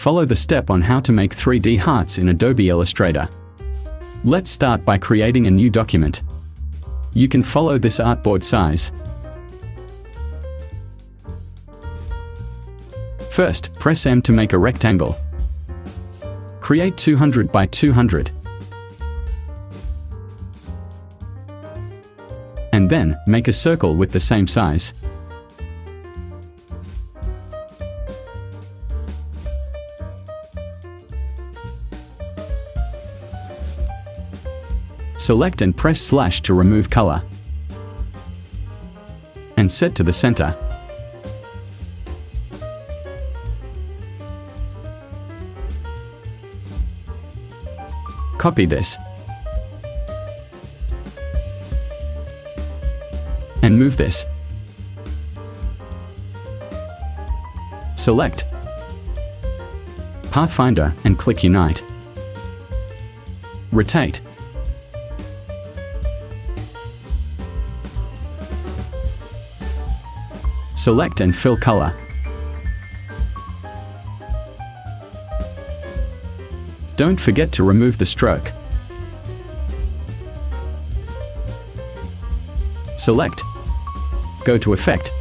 Follow the step on how to make 3D hearts in Adobe Illustrator. Let's start by creating a new document. You can follow this artboard size. First, press M to make a rectangle. Create 200 by 200. And then, make a circle with the same size. Select and press slash to remove color. And set to the center. Copy this. And move this. Select Pathfinder and click Unite. Rotate. Select and fill color. Don't forget to remove the stroke. Select. Go to Effect.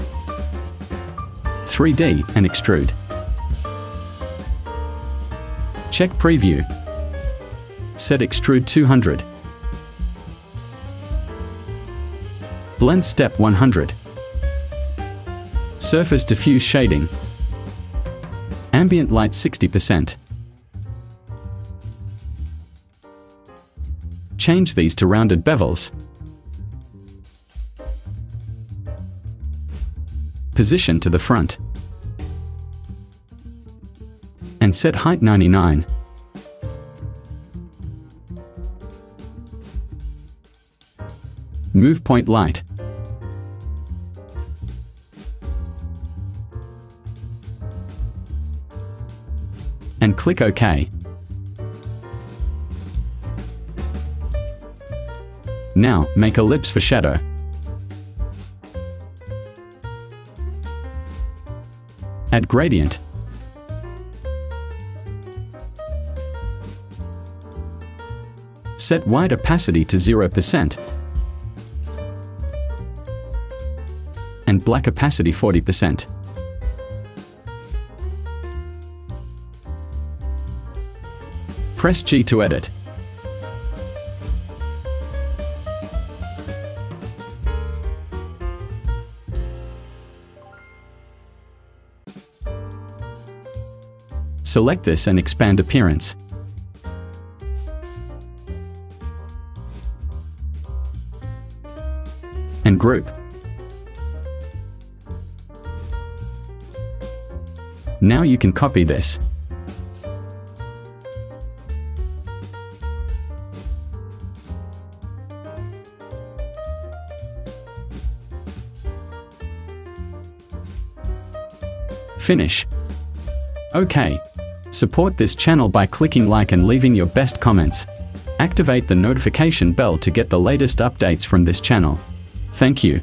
3D and extrude. Check Preview. Set Extrude 200. Blend Step 100. Surface diffuse shading. Ambient light 60%. Change these to rounded bevels. Position to the front. And set height 99. Move point light. And click OK. Now, make ellipse for shadow. Add gradient. Set white opacity to 0%. And black opacity 40%. Press G to edit. Select this and expand appearance. And group. Now you can copy this. Finish. Okay. Support this channel by clicking like and leaving your best comments. Activate the notification bell to get the latest updates from this channel. Thank you.